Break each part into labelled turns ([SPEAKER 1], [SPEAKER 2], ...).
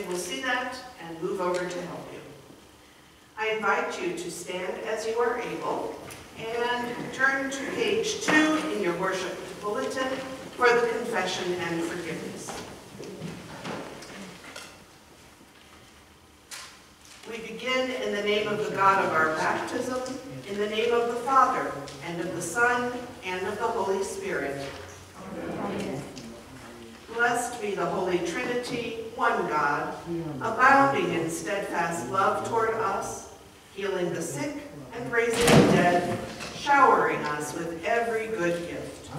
[SPEAKER 1] somebody will see that and move over to help you. I invite you to stand as you are able and turn to page two in your worship bulletin for the confession and forgiveness. We begin in the name of the God of our baptism, in the name of the Father, and of the Son, and of the Holy Spirit. Blessed be the Holy Trinity, one God, abounding in steadfast love toward us, healing the sick and raising the dead, showering us with every good gift.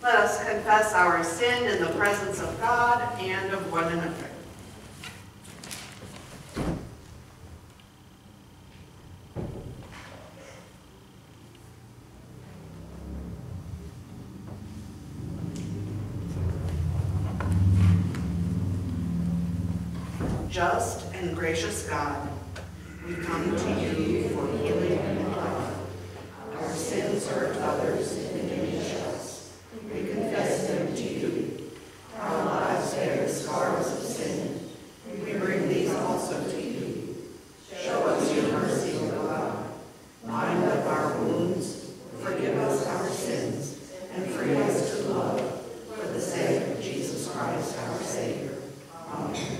[SPEAKER 1] Let us confess our sin in the presence of God and of one another. Just and gracious God, we come to you for healing and life. Our sins hurt others and diminish us. We confess them to you. Our lives bear the scars of sin. We bring these also to you. Show us your mercy, O God. Bind up our wounds, forgive us our sins, and free us to love for the sake of Jesus Christ, our Savior. Amen.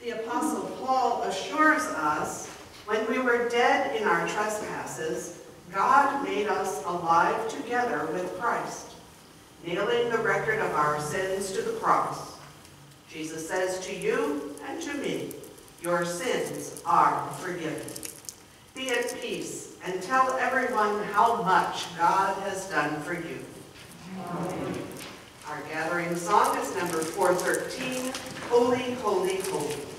[SPEAKER 1] The Apostle Paul assures us, when we were dead in our trespasses, God made us alive together with Christ, nailing the record of our sins to the cross. Jesus says to you and to me, your sins are forgiven. Be at peace and tell everyone how much God has done for you. Amen. Our gathering song is number 413, Holy, Holy,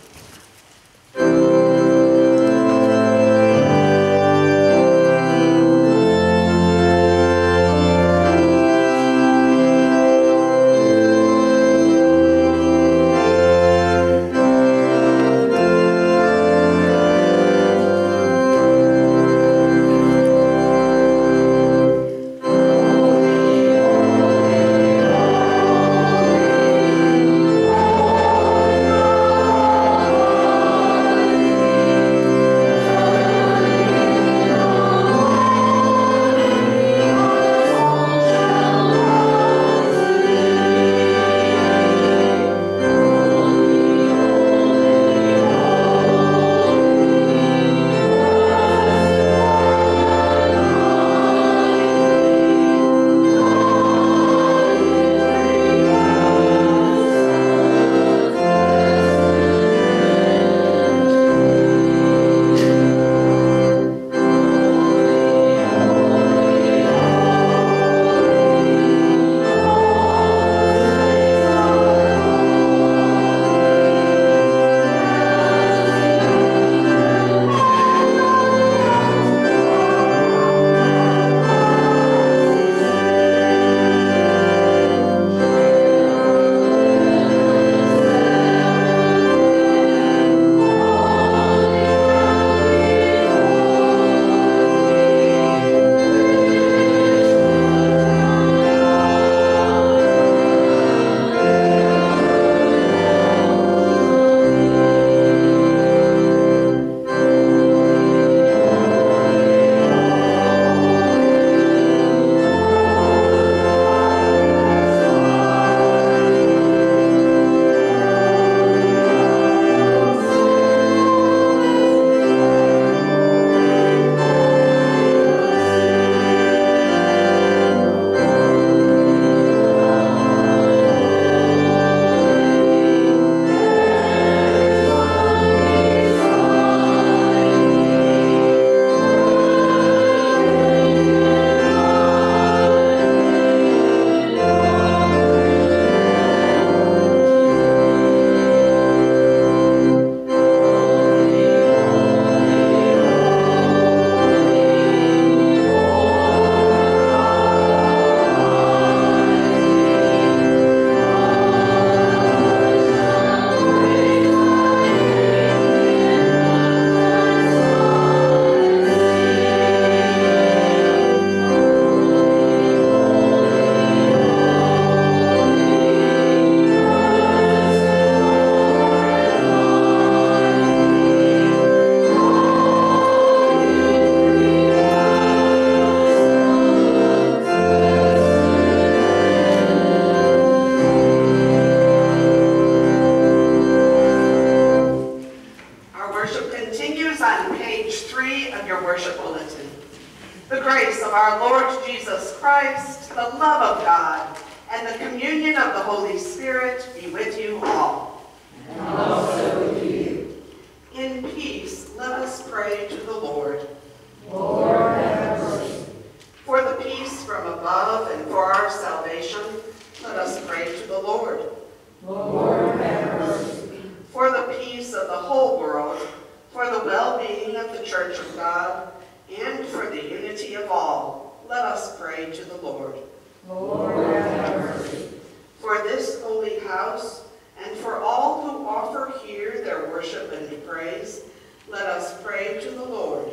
[SPEAKER 1] let us pray to the Lord.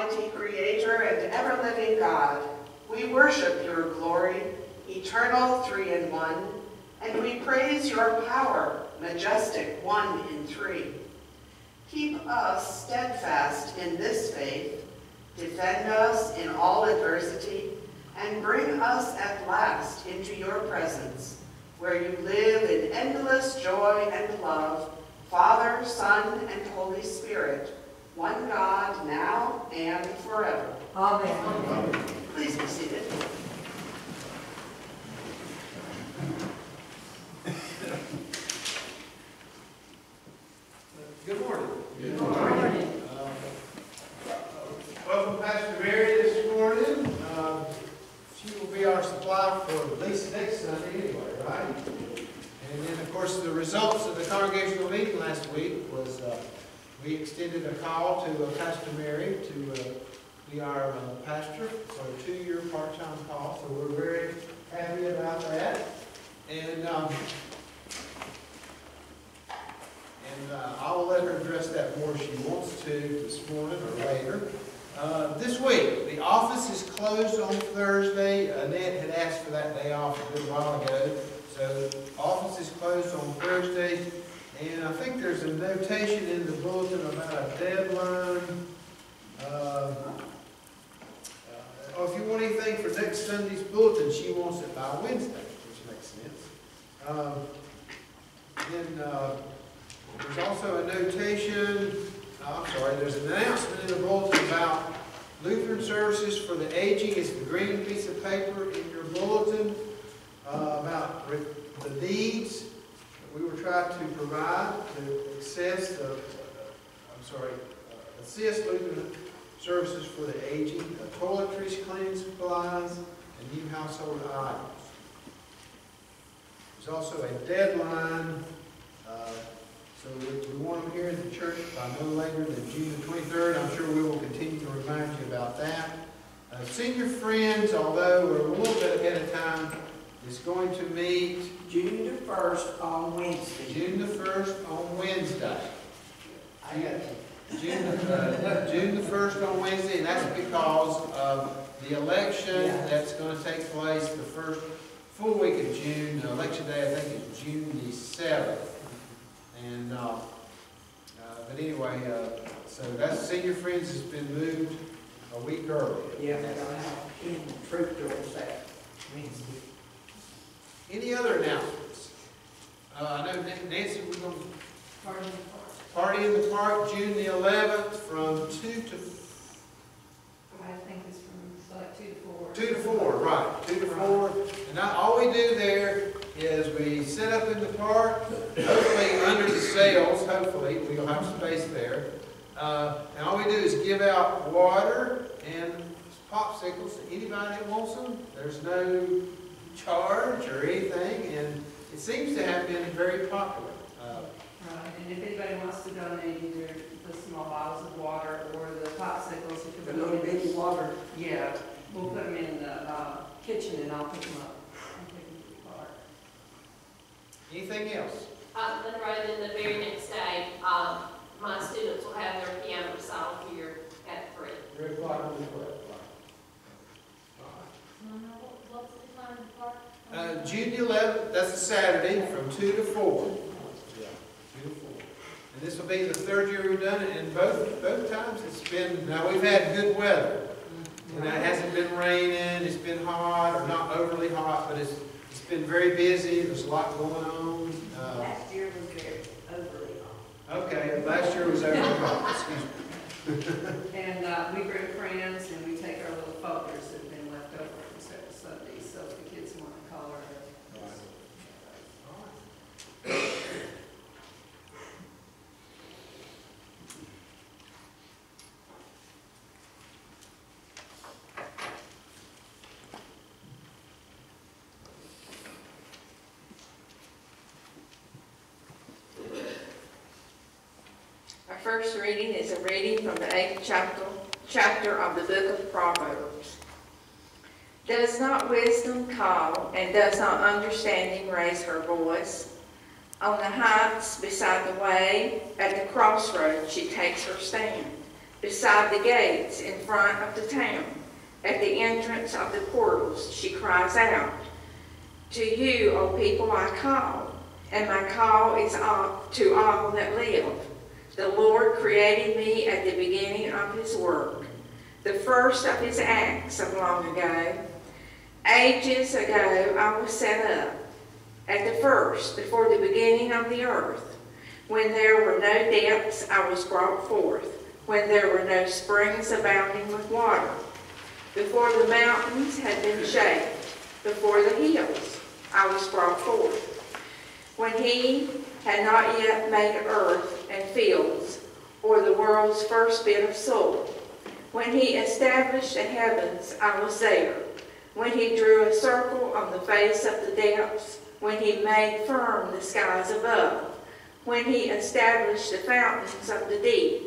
[SPEAKER 1] Almighty Creator and ever-living God, we worship your glory, eternal three in one, and we praise your power, majestic one in three. Keep us steadfast in this faith, defend us in all adversity, and bring us at last into your presence, where you live in endless joy and love, Father, Son, and Holy Spirit, one God, now and forever.
[SPEAKER 2] Amen.
[SPEAKER 1] Please be seated.
[SPEAKER 3] Good morning.
[SPEAKER 2] Good morning.
[SPEAKER 3] Uh, Welcome Pastor Mary this morning. Um, She will be our supply for at least next Sunday anyway, right? And then, of course, the results of the congregational meeting last week was, uh, we extended a call to uh, Pastor Mary to uh, be our uh, pastor for a two-year part-time call, so we're very happy about that. And, um, and uh, I will let her address that more if she wants to this morning or later. Uh, This week, the office is closed on Thursday. Annette had asked for that day off a good while ago. So office is closed on Thursday. And I think there's a notation in the bulletin about a deadline. Uh, uh, Oh, if you want anything for next Sunday's bulletin, she wants it by Wednesday, which makes sense. Um, Then, uh, there's also a notation, uh, I'm sorry, there's an announcement in the bulletin about Lutheran services for the aging. It's the green piece of paper in your bulletin uh, about the needs we were trying to provide to access, the- I'm sorry, uh, assist services for the aging, uh, toiletries, cleaning supplies, and new household items. There's also a deadline uh, so we, we want them here in the church by no later than June the twenty-third. I'm sure we will continue to remind you about that. Uh, Senior friends, although we're a little bit ahead of time, is going to meet
[SPEAKER 1] June the first on Wednesday.
[SPEAKER 3] June the first on Wednesday. I got June, uh, June the first on Wednesday, and that's because of the election
[SPEAKER 1] Yeah.
[SPEAKER 3] that's gonna take place the first full week of June. The election day, I think, is June the seventh. And, uh, uh, but anyway, uh, so that's Senior Friends has been moved a week earlier.
[SPEAKER 1] Yeah, they're gonna have troop drills that Wednesday.
[SPEAKER 3] Any other announcements? Uh, I know Nancy, we're gonna party in the park, June the eleventh, from two to
[SPEAKER 2] I think it's from like two to four.
[SPEAKER 3] Two to four, right, two to four. And I, all we do there is we sit up in the park, hopefully under the sails, hopefully, we'll have space there. Uh, and all we do is give out water and popsicles to anybody that wants them. There's no charge or anything, and it seems to have been very popular. Uh,
[SPEAKER 2] Right, and if anybody wants to donate either the small bottles of water or the popsicles, you
[SPEAKER 1] The
[SPEAKER 2] can
[SPEAKER 1] little
[SPEAKER 2] put them in.
[SPEAKER 1] bitty water.
[SPEAKER 2] Yeah, we'll put them in the, uh, kitchen and I'll pick them up. and take them to the park.
[SPEAKER 3] Anything else?
[SPEAKER 4] Uh, Monroe, then the very next day, um, my students will have their piano recital here at three.
[SPEAKER 3] Three o'clock on the twelfth.
[SPEAKER 4] What's the time of the park?
[SPEAKER 3] Uh, June the eleventh, that's a Saturday, from two to four. Yeah, two to four. And this will be the third year we've done it, and both, both times it's been, now, we've had good weather. And it hasn't been raining, it's been hot, or not overly hot, but it's, it's been very busy, there's a lot going on. Uh,
[SPEAKER 1] Last year was very overly hot.
[SPEAKER 3] Okay, last year was over hot, excuse me.
[SPEAKER 2] And, uh, we bring friends and we take our little folders that have been left over from several Sundays, so the kids want to color.
[SPEAKER 5] Our first reading is a reading from the eighth chapter, chapter of the book of Proverbs. Does not wisdom call, and does not understanding raise her voice? On the heights beside the way, at the crossroads she takes her stand. Beside the gates in front of the town, at the entrance of the portals, she cries out, To you, O people, I call, and my call is to all that live. The Lord created me at the beginning of his work, the first of his acts of long ago. Ages ago I was set up, at the first, before the beginning of the earth. When there were no depths, I was brought forth, when there were no springs abounding with water. Before the mountains had been shaped, before the hills, I was brought forth. When he had not yet made earth and fields, or the world's first bit of soil. When he established the heavens, I was there. When he drew a circle on the face of the depths, when he made firm the skies above, when he established the fountains of the deep,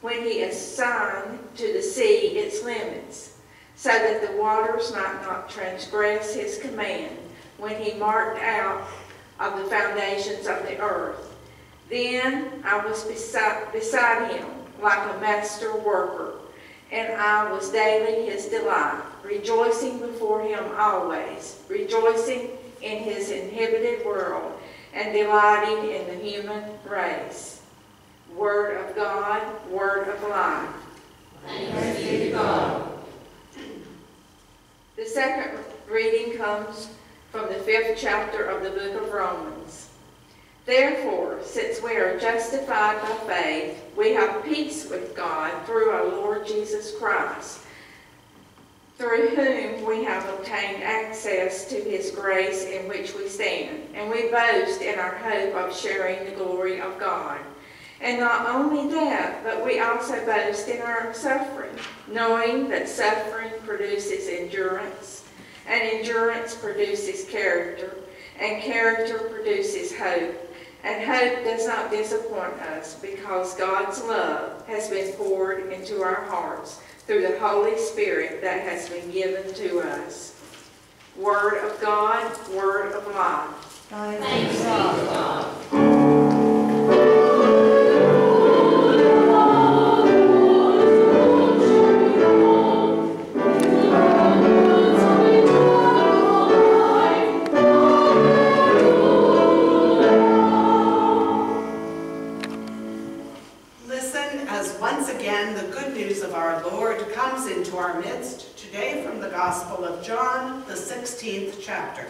[SPEAKER 5] when he assigned to the sea its limits, so that the waters might not transgress his command, when he marked out of the foundations of the earth. Then I was beside, beside him like a master worker, and I was daily his delight, rejoicing before him always, rejoicing in his inhabited world, and delighting in the human race. Word of God, word of life.
[SPEAKER 4] Thanks be to God.
[SPEAKER 5] The second reading comes from the fifth chapter of the book of Romans. Therefore, since we are justified by faith, we have peace with God through our Lord Jesus Christ, through whom we have obtained access to his grace in which we stand, and we boast in our hope of sharing the glory of God. And not only that, but we also boast in our suffering, knowing that suffering produces endurance, and endurance produces character, and character produces hope. And hope does not disappoint us because God's love has been poured into our hearts through the Holy Spirit that has been given to us. Word of God, word of life.
[SPEAKER 4] Thanks God.
[SPEAKER 1] Gospel of John, the 16th chapter.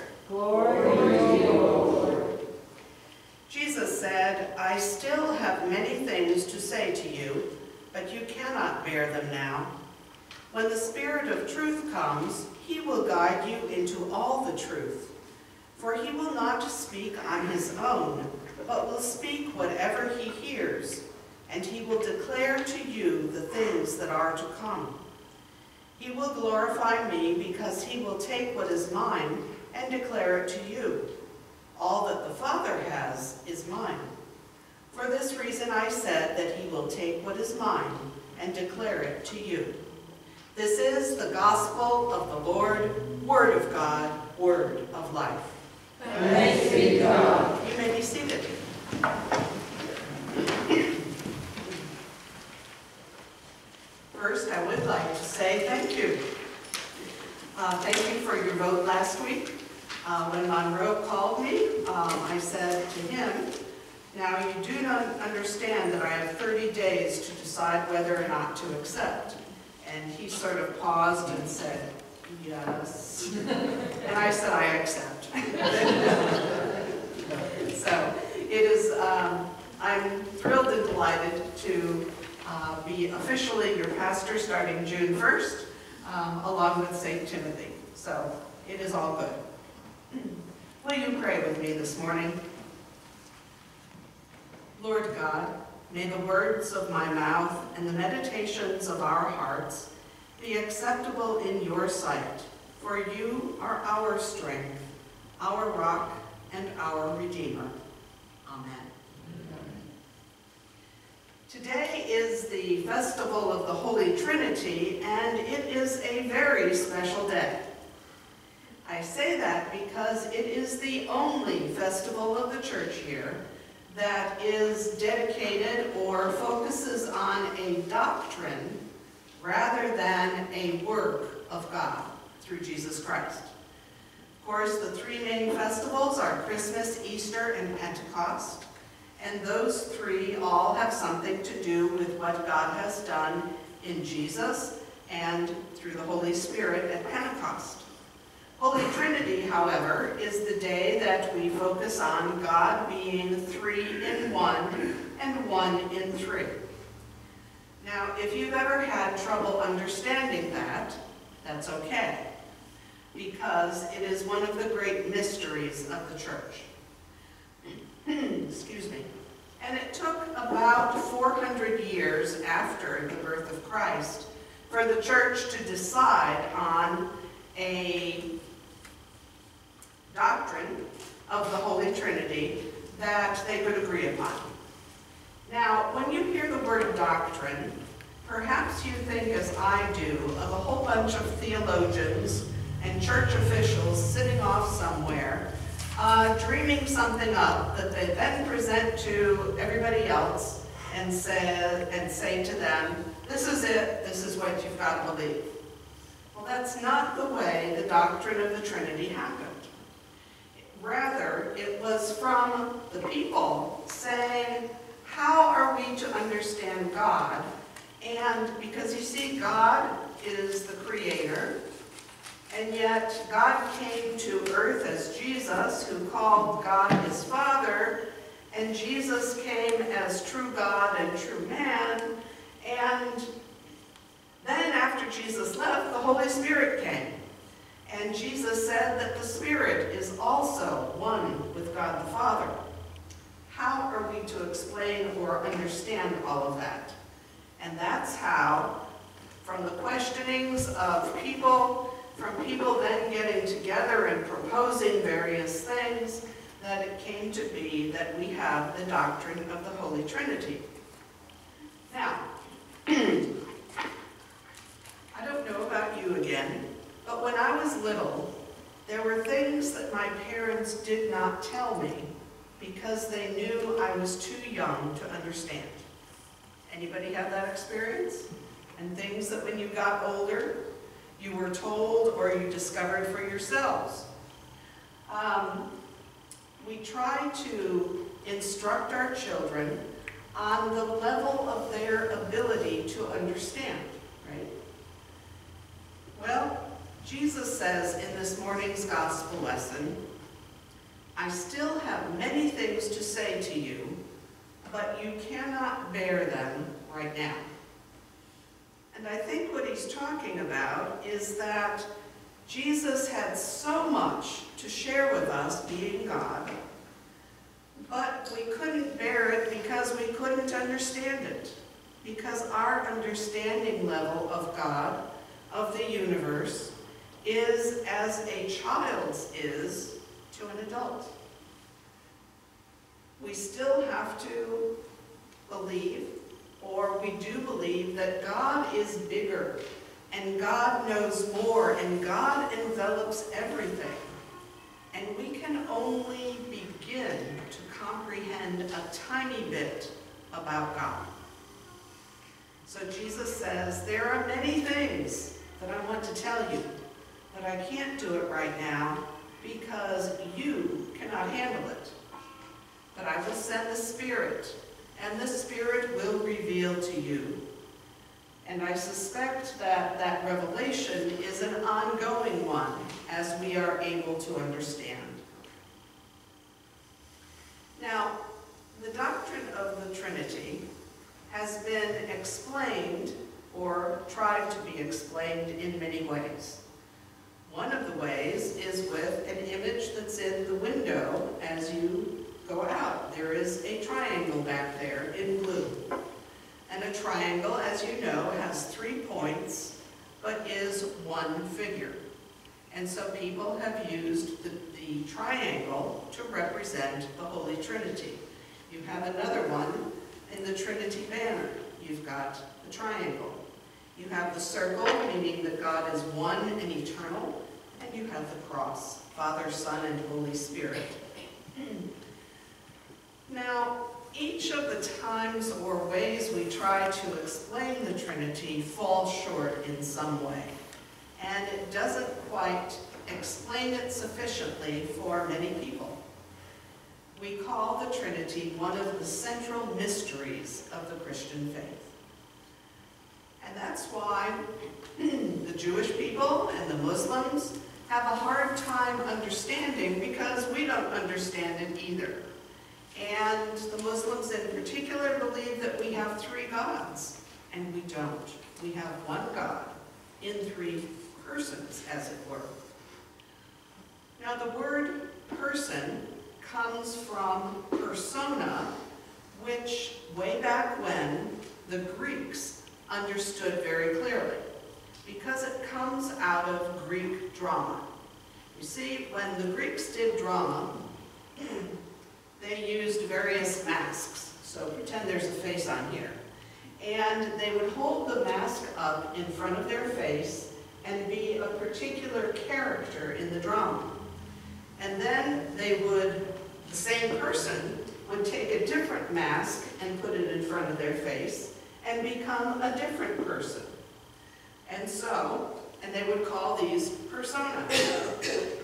[SPEAKER 1] Jesus said, I still have many things to say to you, but you cannot bear them now. When the Spirit of truth comes, he will guide you into all the truth. For he will not speak on his own, but will speak whatever he hears, and he will declare to you the things that are to come. He will glorify me because he will take what is mine and declare it to you. All that the Father has is mine. For this reason I said that he will take what is mine and declare it to you. This is the gospel of the Lord, word of God, word of life.
[SPEAKER 4] Thanks be God.
[SPEAKER 1] You may be seated. First, I would like to say thank you. Uh, Thank you for your vote last week. Uh, When Monroe called me, um, I said to him, "Now, you do not understand that I have 30 days to decide whether or not to accept." And he sort of paused and said, "Yes." And I said, "I accept." So it is, um, I'm thrilled and delighted to uh, be officially your pastor starting June 1st, um, along with St. Timothy. So it is all good. Will you pray with me this morning? Lord God, may the words of my mouth and the meditations of our hearts be acceptable in your sight, for you are our strength, our rock, and our Redeemer. Amen. Today is the festival of the Holy Trinity, and it is a very special day. I say that because it is the only festival of the church here that is dedicated or focuses on a doctrine rather than a work of God through Jesus Christ. Of course, the three main festivals are Christmas, Easter, and Pentecost. And those three all have something to do with what God has done in Jesus and through the Holy Spirit at Pentecost. Holy Trinity, however, is the day that we focus on God being three in one and one in three. Now, if you've ever had trouble understanding that, that's okay because it is one of the great mysteries of the church. Hmm, excuse me. And it took about 400 years after the birth of Christ for the church to decide on a doctrine of the Holy Trinity that they could agree upon. Now, when you hear the word doctrine, perhaps you think, as I do, of a whole bunch of theologians and church officials sitting off somewhere, uh, dreaming something up that they then present to everybody else and say, and say to them, this is it, this is what you've got to believe. Well, that's not the way the doctrine of the Trinity happened. Rather, it was from the people saying, how are we to understand God? And because you see, God is the creator, and yet God came to earth as Jesus, who called God his Father, and Jesus came as true God and true man, and then after Jesus left, the Holy Spirit came. And Jesus said that the Spirit is also one with God the Father. How are we to explain or understand all of that? And that's how, from the questionings of people, from people then getting together and proposing various things, that it came to be that we have the doctrine of the Holy Trinity. Now, I don't know about you again, but when I was little, there were things that my parents did not tell me because they knew I was too young to understand. Anybody have that experience? And things that when you got older, you were told or you discovered for yourselves. Um, we try to instruct our children on the level of their ability to understand, right? Well, Jesus says in this morning's gospel lesson, I still have many things to say to you, but you cannot bear them right now. And I think what he's talking about is that Jesus had so much to share with us, being God, but we couldn't bear it because we couldn't understand it. Because our understanding level of God, of the universe, is as a child's is to an adult. We still have to believe, or we do believe, that God is bigger, and God knows more, and God envelops everything. And we can only begin to comprehend a tiny bit about God. So Jesus says, there are many things that I want to tell you, but I can't do it right now because you cannot handle it. But I will send the Spirit, and the Spirit will reveal to you. And I suspect that that revelation is an ongoing one as we are able to understand. Now, the doctrine of the Trinity has been explained or tried to be explained in many ways. One of the ways is with an image that's in the window as you go out. There is a triangle back there in blue. And a triangle, as you know, has three points, but is one figure. And so people have used the, the triangle to represent the Holy Trinity. You have another one in the Trinity banner. You've got the triangle. You have the circle, meaning that God is one and eternal, and you have the cross, Father, Son, and Holy Spirit. Now, each of the times or ways we try to explain the Trinity falls short in some way, and it doesn't quite explain it sufficiently for many people. We call the Trinity one of the central mysteries of the Christian faith. And that's why the Jewish people and the Muslims have a hard time understanding because we don't understand it either. And the Muslims in particular believe that we have three gods, and we don't. We have one God in three persons, as it were. Now the word person comes from persona, which way back when the Greeks understood very clearly, because it comes out of Greek drama. You see, when the Greeks did drama, they used various masks. So pretend there's a face on here. And they would hold the mask up in front of their face and be a particular character in the drama. And then they would, the same person would take a different mask and put it in front of their face and become a different person. And so, and they would call these personas.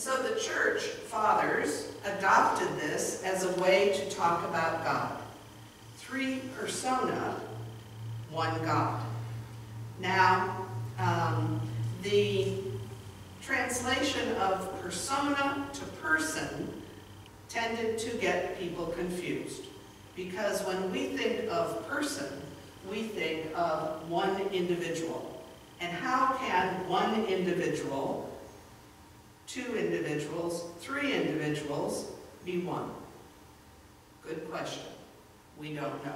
[SPEAKER 1] So the church fathers adopted this as a way to talk about God. Three persona, one God. Now, um, the translation of persona to person tended to get people confused. Because when we think of person, we think of one individual. And how can one individual two individuals, three individuals, be one? Good question. We don't know.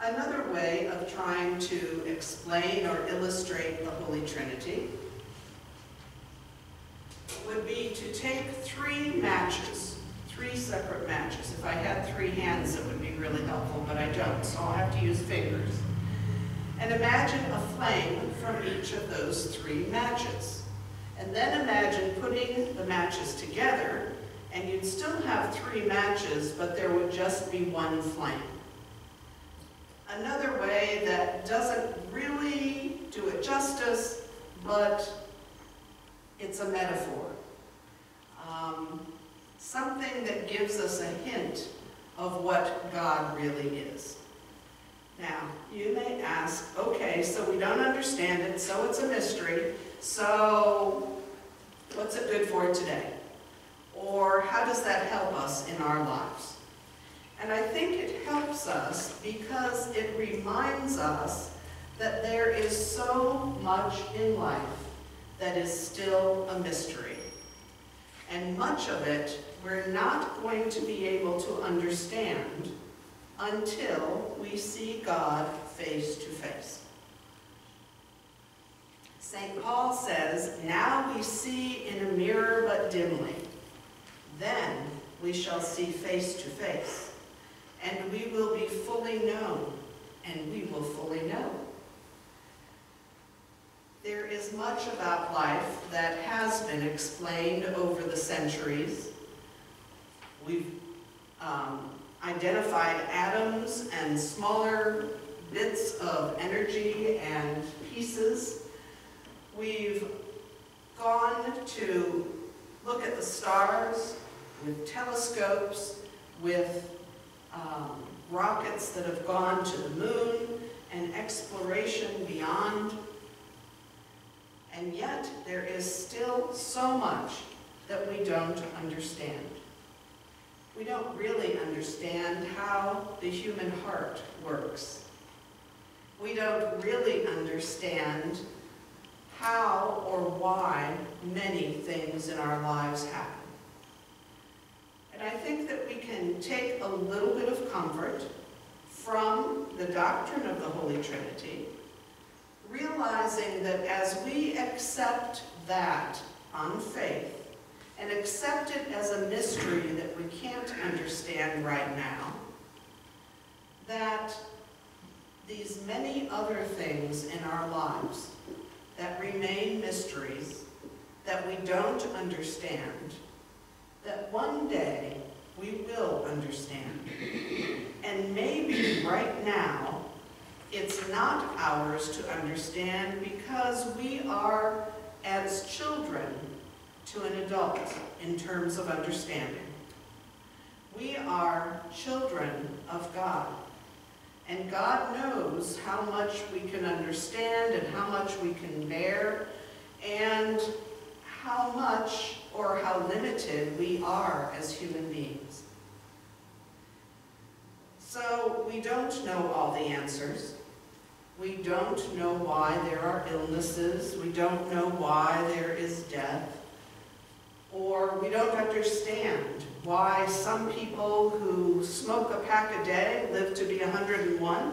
[SPEAKER 1] Another way of trying to explain or illustrate the Holy Trinity would be to take three matches, three separate matches. If I had three hands, it would be really helpful, but I don't, so I'll have to use fingers. And imagine a flame from each of those three matches. And then imagine putting the matches together, and you'd still have three matches, but there would just be one flame. Another way that doesn't really do it justice, but it's a metaphor. Um, something that gives us a hint of what God really is. Now, you may ask, okay, so we don't understand it, so it's a mystery, so what's it good for today? Or how does that help us in our lives? And I think it helps us because it reminds us that there is so much in life that is still a mystery. And much of it we're not going to be able to understand until we see God face to face. St. Paul says, Now we see in a mirror but dimly, then we shall see face to face, and we will be fully known, and we will fully know. There is much about life that has been explained over the centuries. We've um, identified atoms and smaller bits of energy and pieces. We've gone to look at the stars with telescopes, with um, rockets that have gone to the moon, and exploration beyond. And yet, there is still so much that we don't understand. We don't really understand how the human heart works. We don't really understand how or why many things in our lives happen. And I think that we can take a little bit of comfort from the doctrine of the Holy Trinity, realizing that as we accept that on faith, and accept it as a mystery that we can't understand right now, that these many other things in our lives that remain mysteries, that we don't understand, that one day we will understand. And maybe right now, it's not ours to understand because we are, as children, to an adult in terms of understanding. We are children of God. And God knows how much we can understand and how much we can bear and how much or how limited we are as human beings. So we don't know all the answers. We don't know why there are illnesses. We don't know why there is death. Or we don't understand why some people who smoke a pack a day live to be 101,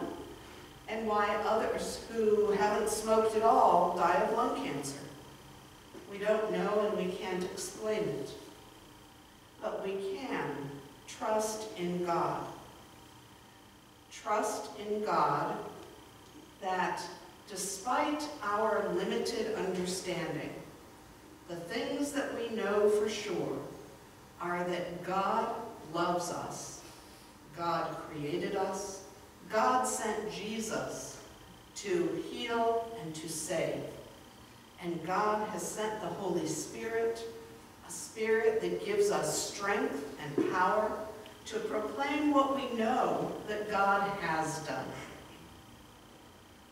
[SPEAKER 1] and why others who haven't smoked at all die of lung cancer. We don't know and we can't explain it. But we can trust in God. Trust in God that despite our limited understanding, the things that we know for sure are that God loves us. God created us. God sent Jesus to heal and to save. And God has sent the Holy Spirit, a spirit that gives us strength and power to proclaim what we know that God has done.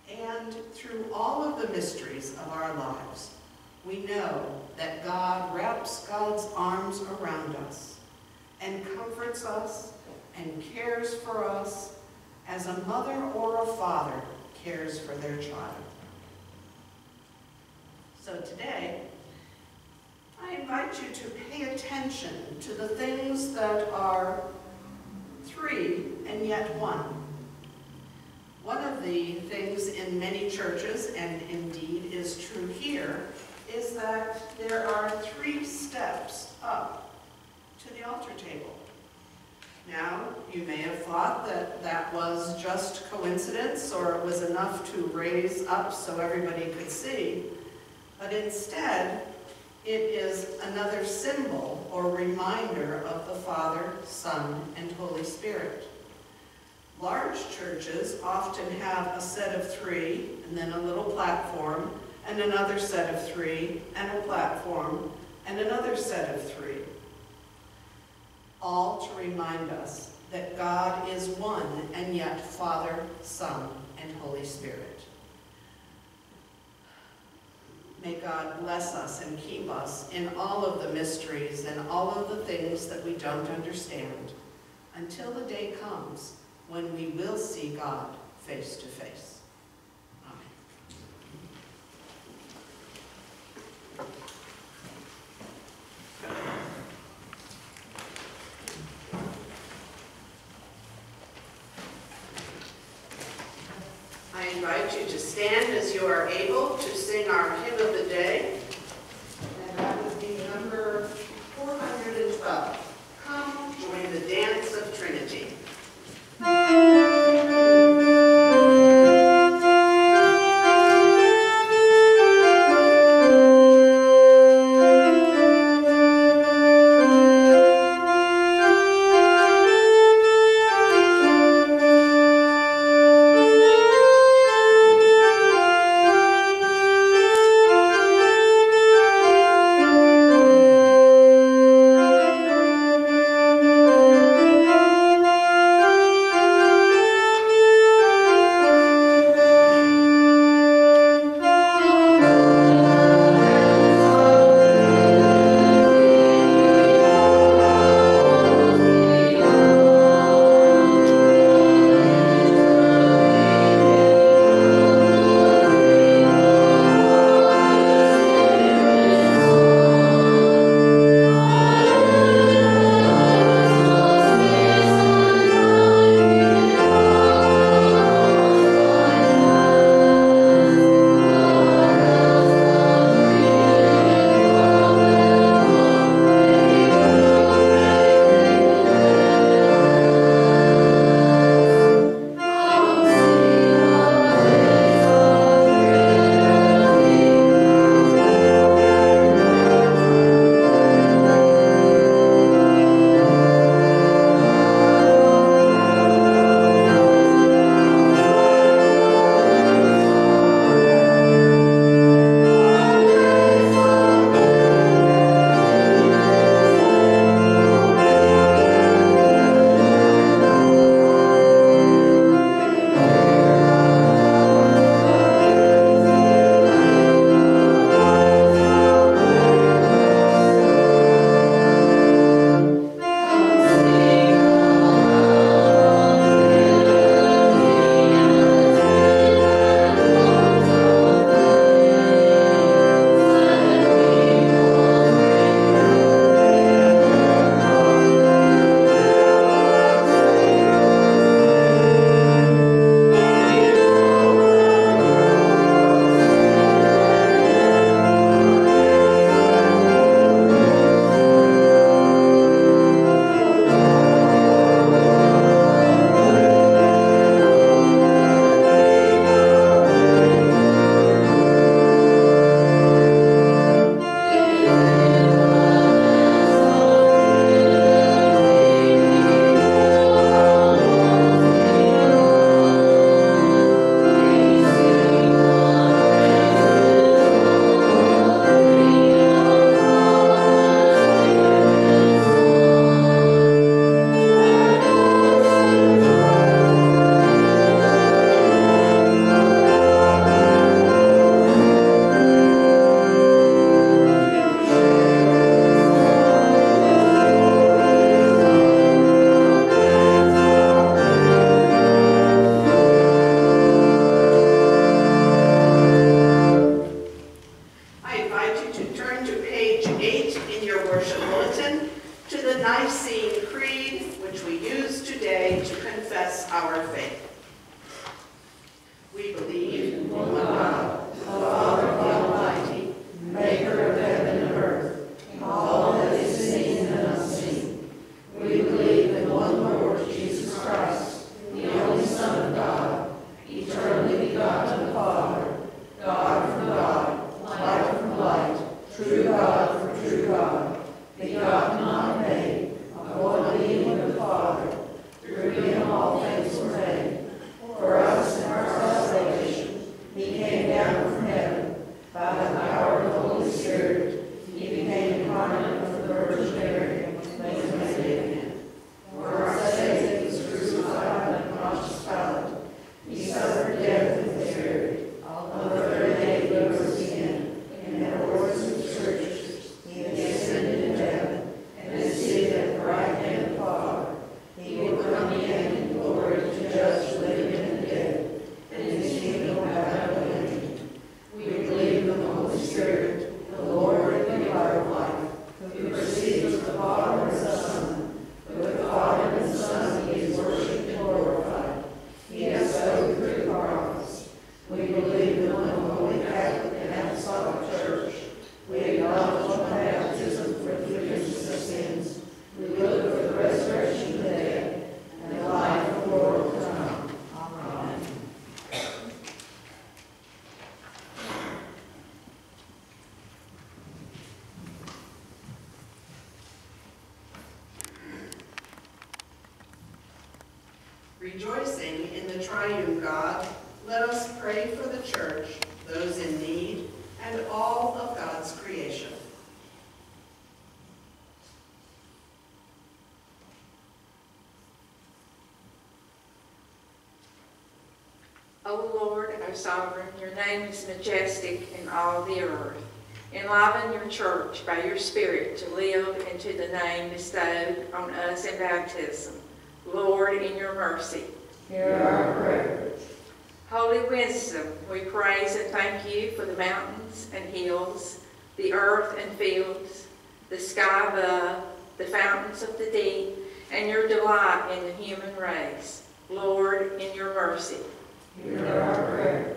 [SPEAKER 1] And through all of the mysteries of our lives, we know that God wraps God's arms around us and comforts us and cares for us as a mother or a father cares for their child. So today, I invite you to pay attention to the things that are three and yet one. One of the things in many churches, and indeed is true here, is that there are three steps up to the altar table. Now, you may have thought that that was just coincidence or it was enough to raise up so everybody could see, but instead, it is another symbol or reminder of the Father, Son, and Holy Spirit. Large churches often have a set of three, and then a little platform, and another set of three, and a platform, and another set of three. All to remind us that God is one, and yet Father, Son, and Holy Spirit. May God bless us and keep us in all of the mysteries and all of the things that we don't understand until the day comes when we will see God face to face. Amen. I invite you to stand as you are able to sing our hymn of the day. And that would be number 412. Come join the dance of Trinity. Triune God, let us pray for the church, those in need, and all of God's creation.
[SPEAKER 5] O Lord, our sovereign, your name is majestic in all the earth. Enliven your church by your Spirit to live into the name bestowed on us in baptism. Lord, in your mercy.
[SPEAKER 6] Hear our prayer.
[SPEAKER 5] Holy wisdom, we praise and thank you for the mountains and hills, the earth and fields, the sky above, the fountains of the deep, and your delight in the human race. Lord, in your mercy.
[SPEAKER 6] Hear our prayer.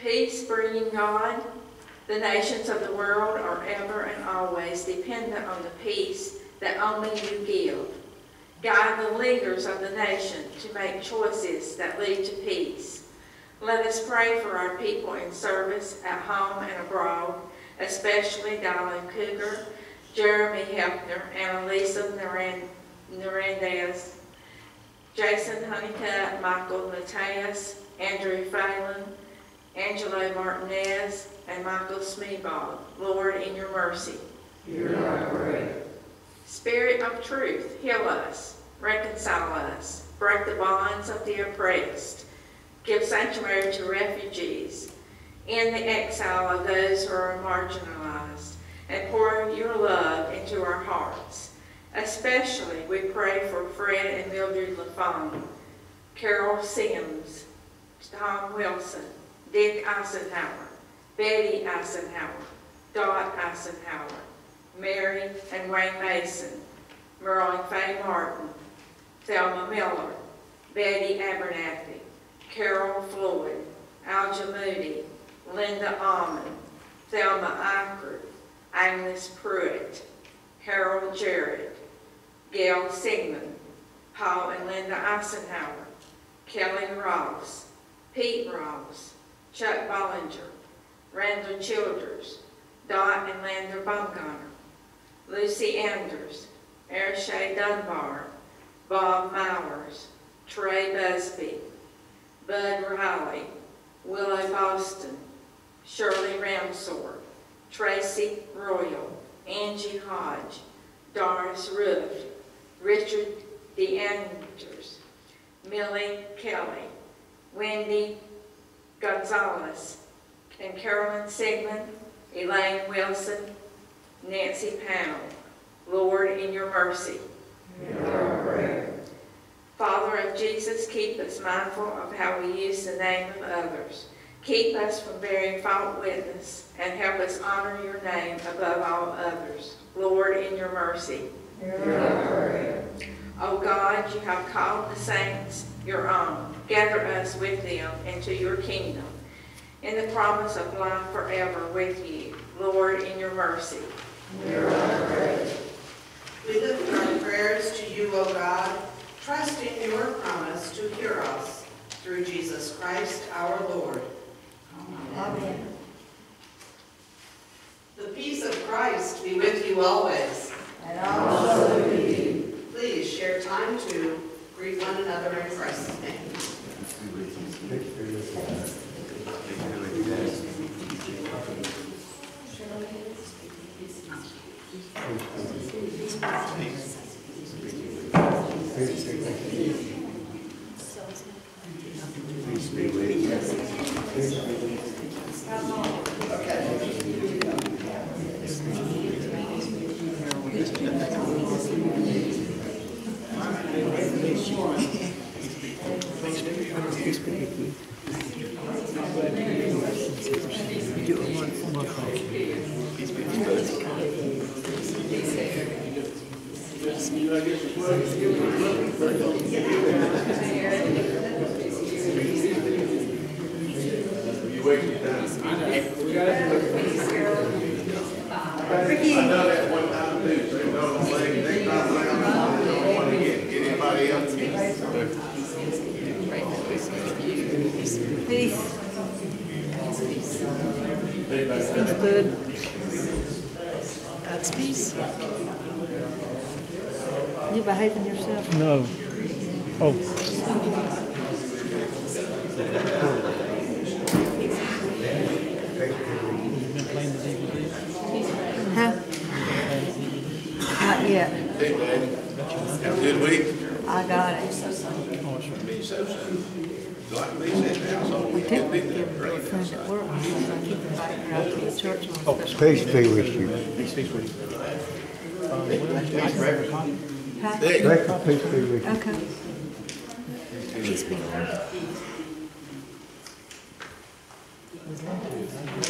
[SPEAKER 5] Peace bringing God, the nations of the world are ever and always dependent on the peace that only you give. Guide the leaders of the nation to make choices that lead to peace. Let us pray for our people in service at home and abroad, especially Darlene Cougar, Jeremy Hefner, Annalisa Naran- Narandez, Jason Honeycutt, Michael Mateus, Andrew Phelan, Angelo Martinez, and Michael Smeeball. Lord, in your mercy.
[SPEAKER 6] Hear our prayer.
[SPEAKER 5] Truth, heal us, reconcile us, break the bonds of the oppressed, give sanctuary to refugees, end the exile of those who are marginalized, and pour your love into our hearts. Especially, we pray for Fred and Mildred LaFawn, Carol Sims, Tom Wilson, Dick Eisenhower, Betty Eisenhower, Dot Eisenhower, Mary and Wayne Mason, Merle Faye Martin, Thelma Miller, Betty Abernathy, Carol Floyd, Alja Moody, Linda Almond, Thelma Eikert, Agnes Pruitt, Harold Jarrett, Gail Sigmund, Paul and Linda Eisenhower, Kelly Ross, Pete Ross, Chuck Bollinger, Randall Childers, Dot and Lander Baumgartner, Lucy Anders, Arishay Dunbar, Bob Mowers, Trey Busby, Bud Riley, Willow Boston, Shirley Ramsor, Tracy Royal, Angie Hodge, Doris Roof, Richard DeAnders, Millie Kelly, Wendy Gonzalez, and Carolyn Sigmund, Elaine Wilson, Nancy Powell. Lord, in your mercy.
[SPEAKER 6] Hear our prayer.
[SPEAKER 5] Father of Jesus, keep us mindful of how we use the name of others. Keep us from bearing false witness and help us honor your name above all others. Lord, in your mercy. O God, you have called the saints your own. Gather us with them into your kingdom in the promise of life forever with you. Lord, in your mercy.
[SPEAKER 6] Hear our prayer.
[SPEAKER 1] We lift our prayers to you, O God, trusting your promise to hear us through Jesus Christ our Lord.
[SPEAKER 6] Amen.
[SPEAKER 1] The peace of Christ be with you always.
[SPEAKER 6] And also with you.
[SPEAKER 1] Please share time to greet one another in Christ's name.
[SPEAKER 7] You
[SPEAKER 8] Peace
[SPEAKER 9] be
[SPEAKER 10] with you. Peace be with you.
[SPEAKER 1] Okay. Peace be with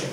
[SPEAKER 1] you.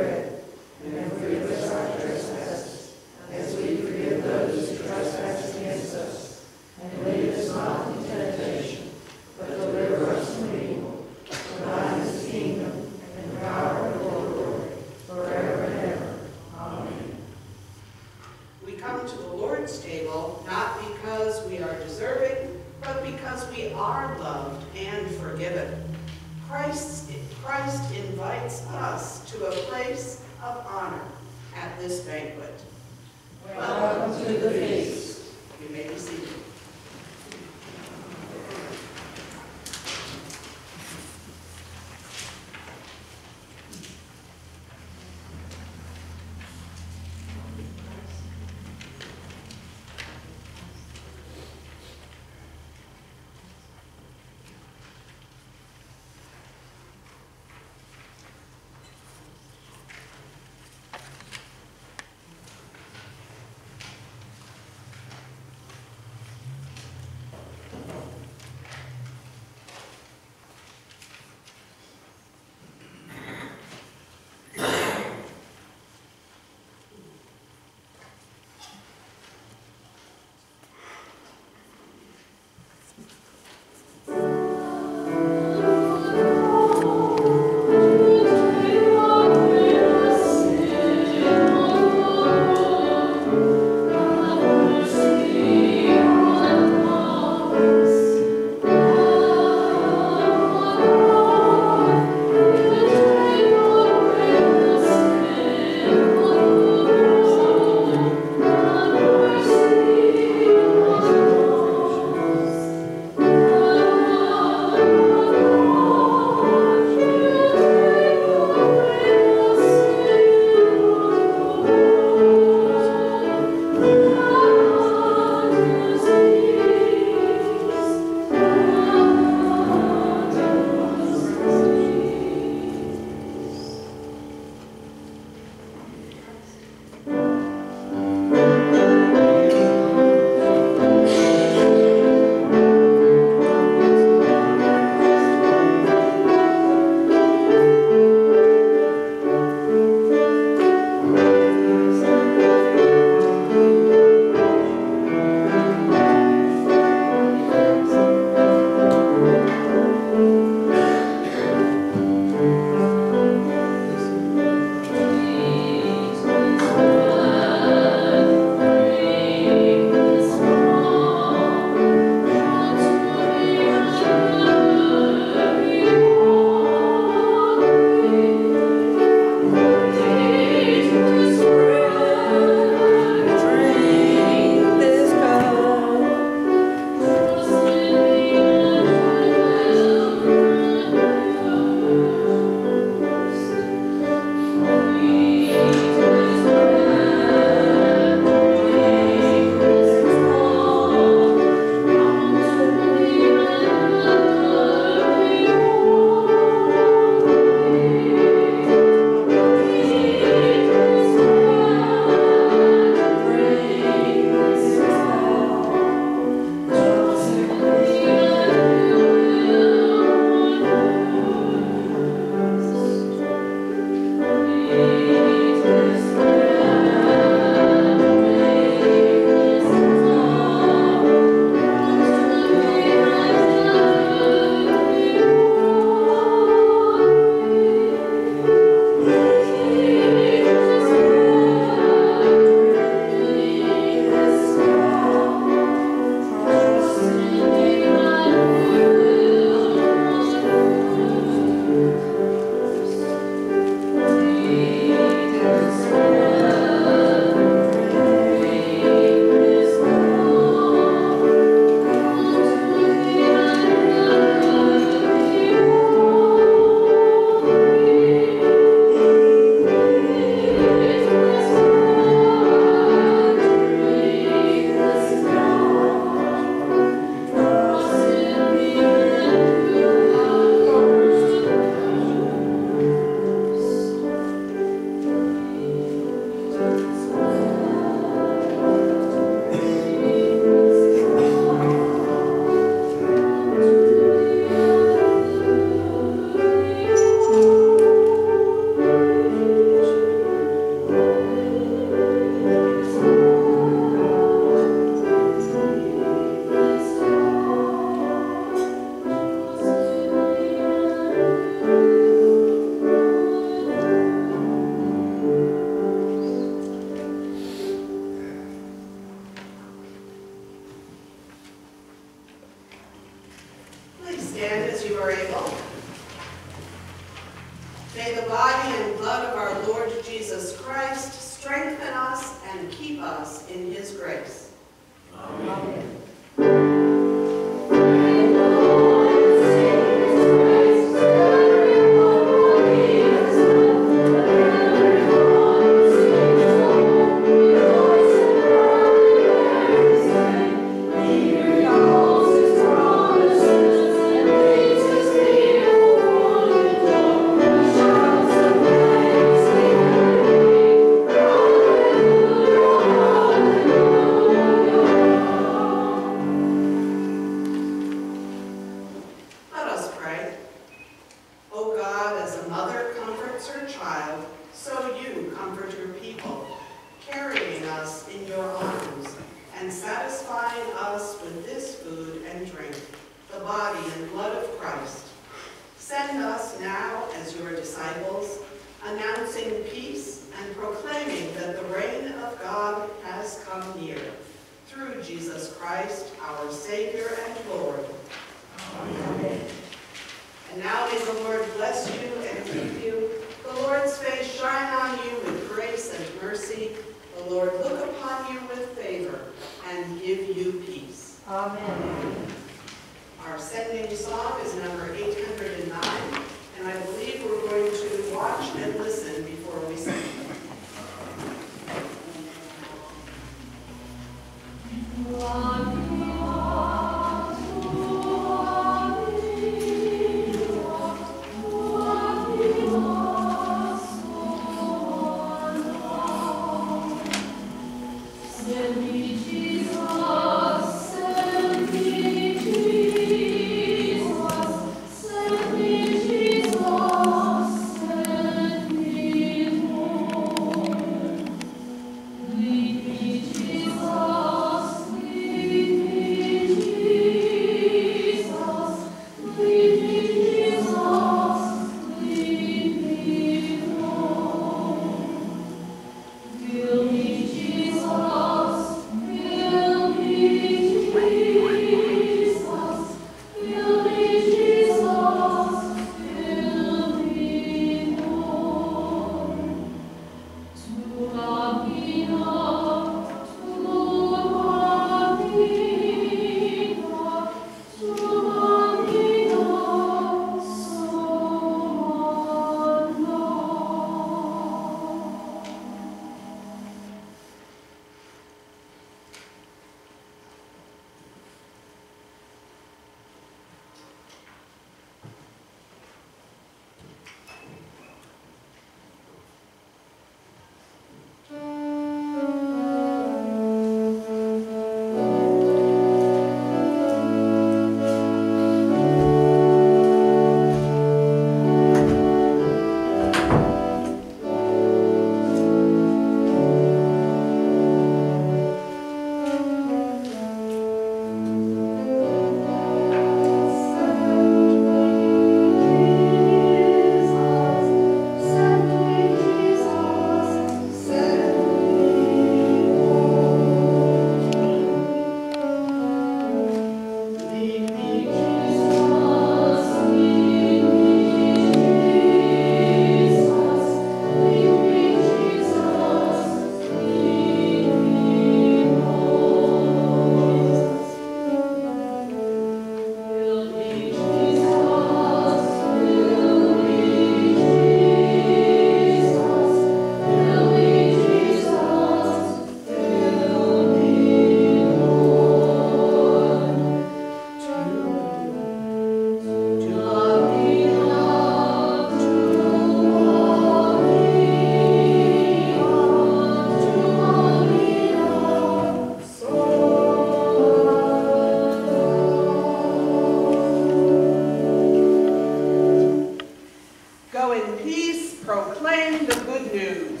[SPEAKER 1] Peace, proclaim the good news.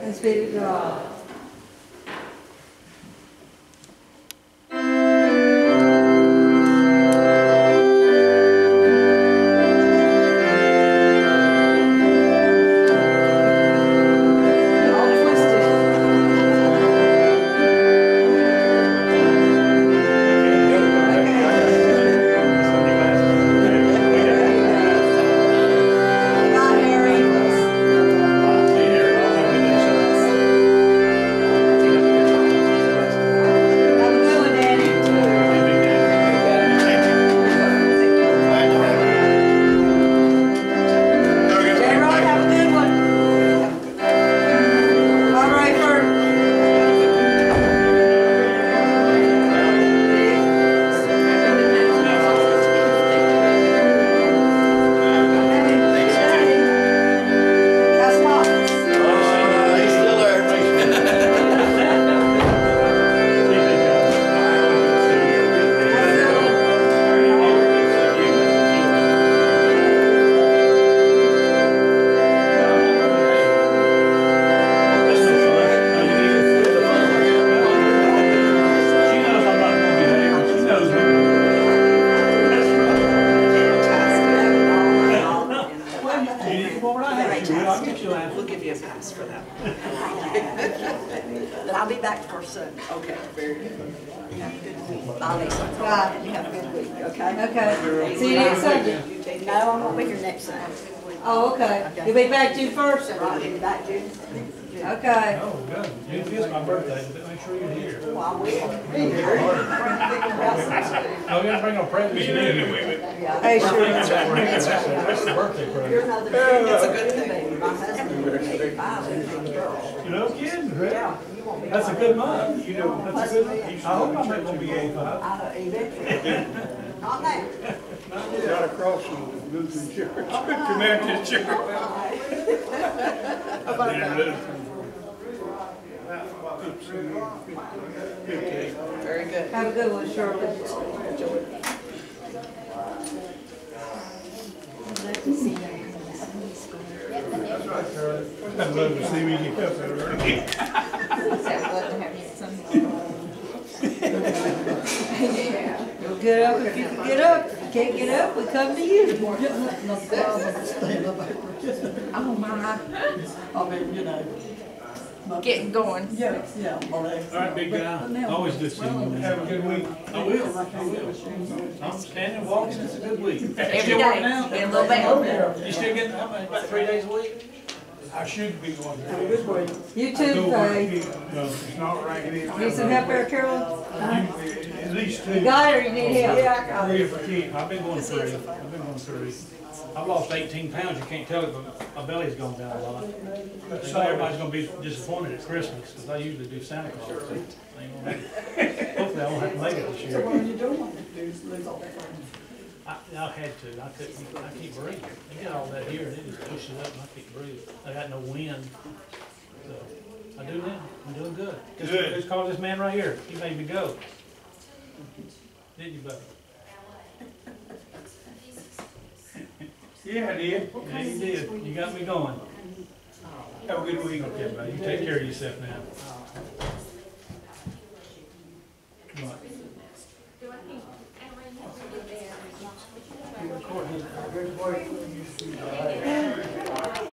[SPEAKER 10] Thanks be to God. You know, kidding, right?
[SPEAKER 1] Yeah, you won't be.
[SPEAKER 10] That's a good month. You know, that's a good, month. I hope I'm not gonna be eighty-five.
[SPEAKER 1] I, uh, eventually. Not now.
[SPEAKER 7] Got across from Lutheran Church.
[SPEAKER 10] Connected church.
[SPEAKER 1] Very good.
[SPEAKER 6] Have a good one, Shirley.
[SPEAKER 10] I'd love to see me get up there early.
[SPEAKER 6] You'll get up if you can get up. If you can't get up, we come to you.
[SPEAKER 1] Oh, my.
[SPEAKER 11] I mean, you know,
[SPEAKER 5] Getting going.
[SPEAKER 11] yeah, yeah,
[SPEAKER 10] All right, big guy. Always good seeing you. Have a good week. I will, I will. I'm standing, walking, it's a good week.
[SPEAKER 5] Every
[SPEAKER 10] Still
[SPEAKER 5] day,
[SPEAKER 10] working out?
[SPEAKER 5] get a little better.
[SPEAKER 10] You still getting, how many, about three days a week? I should be going.
[SPEAKER 6] You too, Faye.
[SPEAKER 10] No, it's not ranking.
[SPEAKER 6] Need some help there, Carol?
[SPEAKER 10] At least two.
[SPEAKER 6] You got it or you need help?
[SPEAKER 1] Yeah, I got it.
[SPEAKER 10] Three if I keep. I've been going three. I've been going three. I've lost eighteen pounds. You can't tell it, but my belly's gone down a lot. So everybody's gonna be disappointed at Christmas, because I usually do Santa Claus. I ain't gonna make it. Hopefully I won't have to make it this year.
[SPEAKER 11] what are you doing? Lose, lose all that.
[SPEAKER 10] I, I had to, I couldn't, I can't breathe. They get all that here and it just pushes up and I can't breathe. I got no wind. So, I do now. I'm doing good. Good. Just called this man right here. He made me go. Didn't you, buddy? Yeah, I did. Yeah, you did. You got me going. Have a good week. Okay, buddy. You take care of yourself now. What?
[SPEAKER 4] Do
[SPEAKER 10] Recording?